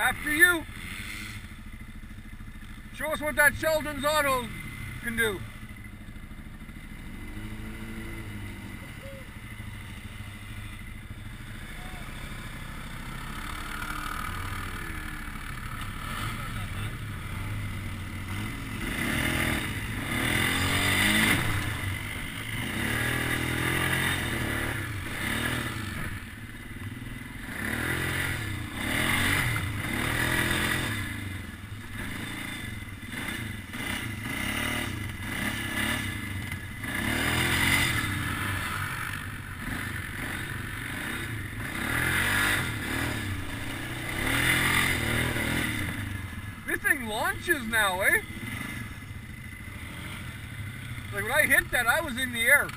After you. Show us what that Sheldon's Auto can do. Launches now, eh? Like when I hit that, I was in the air.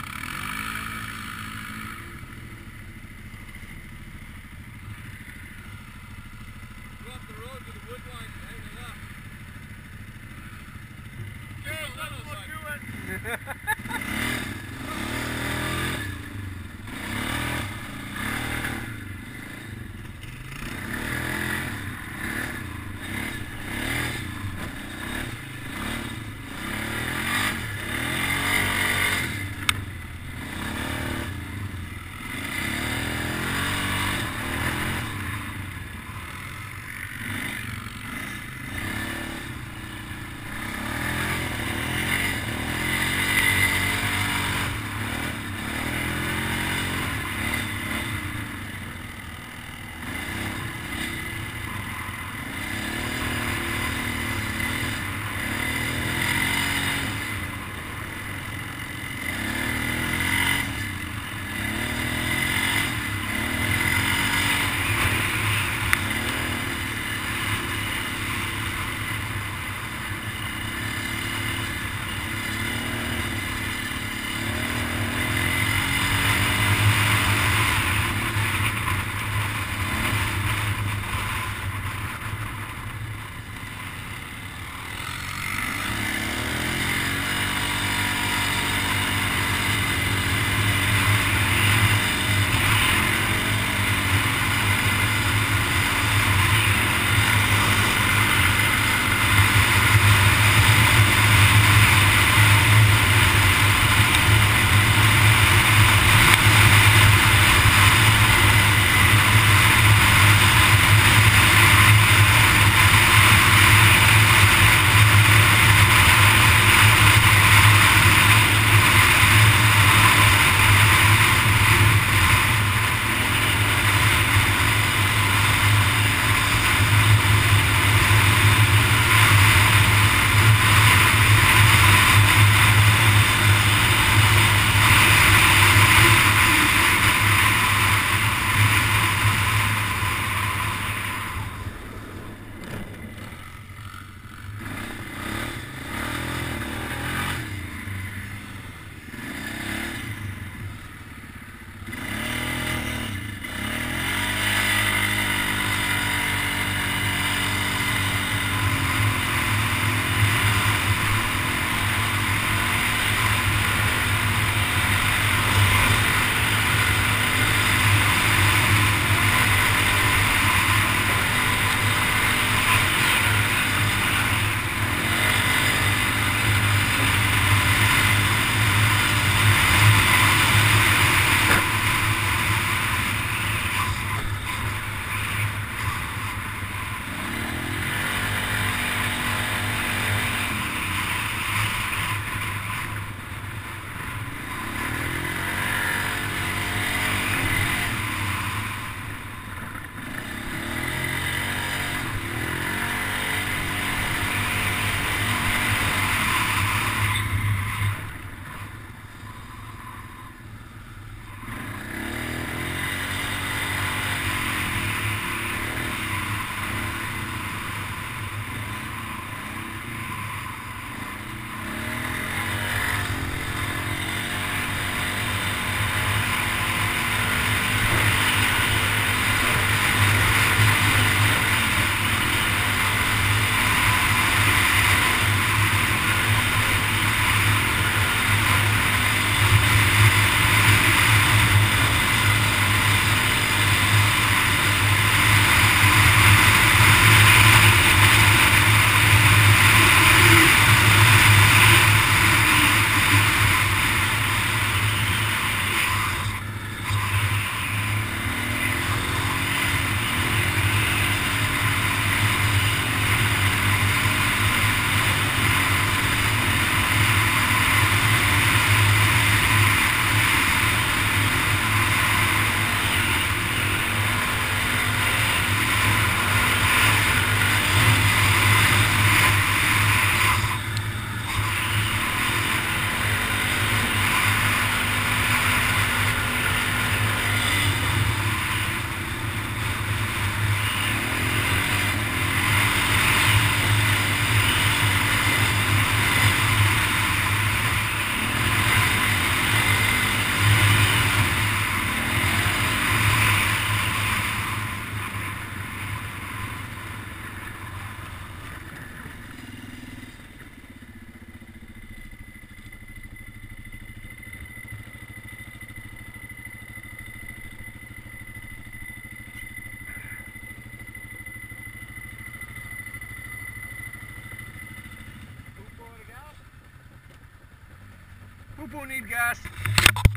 People need gas.